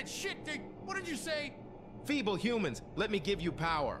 It, shit, dude. What did you say? Feeble humans, let me give you power.